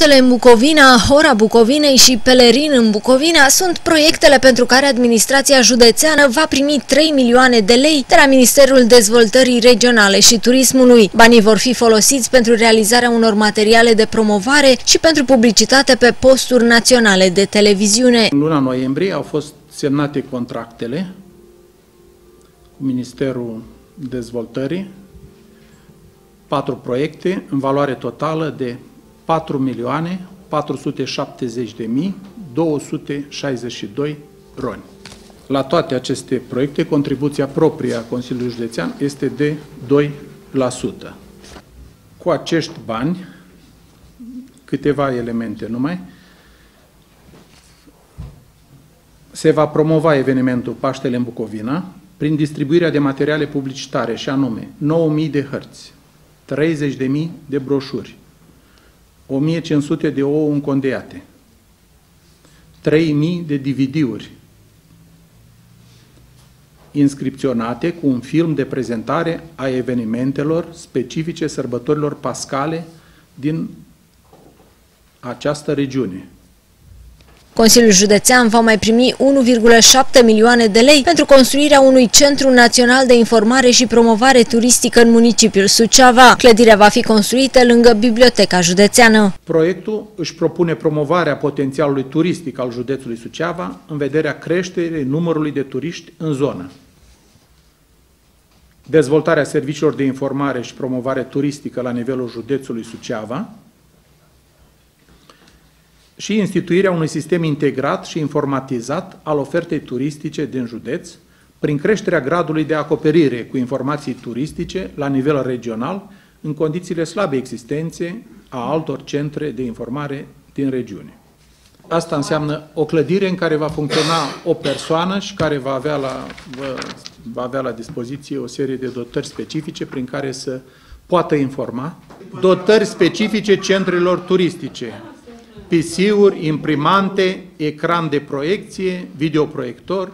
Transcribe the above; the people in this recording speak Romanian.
Noaptele în Bucovina, Hora Bucovinei și Pelerin în Bucovina sunt proiectele pentru care administrația județeană va primi 3 milioane de lei de la Ministerul Dezvoltării Regionale și Turismului. Banii vor fi folosiți pentru realizarea unor materiale de promovare și pentru publicitate pe posturi naționale de televiziune. În luna noiembrie au fost semnate contractele cu Ministerul Dezvoltării, patru proiecte în valoare totală de 4 milioane 470 de mii 262 roni. La toate aceste proiecte, contribuția proprie a Consiliului Județean este de 2%. Cu acești bani, câteva elemente numai, se va promova evenimentul Paștele în Bucovina prin distribuirea de materiale publicitare, și anume 9.000 de hărți, 30.000 de broșuri, 1500 de ouă încondeate, 3000 de DVD-uri inscripționate cu un film de prezentare a evenimentelor specifice sărbătorilor pascale din această regiune. Consiliul Județean va mai primi 1,7 milioane de lei pentru construirea unui centru național de informare și promovare turistică în municipiul Suceava. Clădirea va fi construită lângă Biblioteca Județeană. Proiectul își propune promovarea potențialului turistic al județului Suceava în vederea creșterii numărului de turiști în zonă. Dezvoltarea serviciilor de informare și promovare turistică la nivelul județului Suceava, și instituirea unui sistem integrat și informatizat al ofertei turistice din județ, prin creșterea gradului de acoperire cu informații turistice la nivel regional, în condițiile slabe existențe a altor centre de informare din regiune. Asta înseamnă o clădire în care va funcționa o persoană și care va avea la, va avea la dispoziție o serie de dotări specifice prin care să poată informa. Dotări specifice centrelor turistice, PC-uri, imprimante, ecran de proiecție, videoproiector.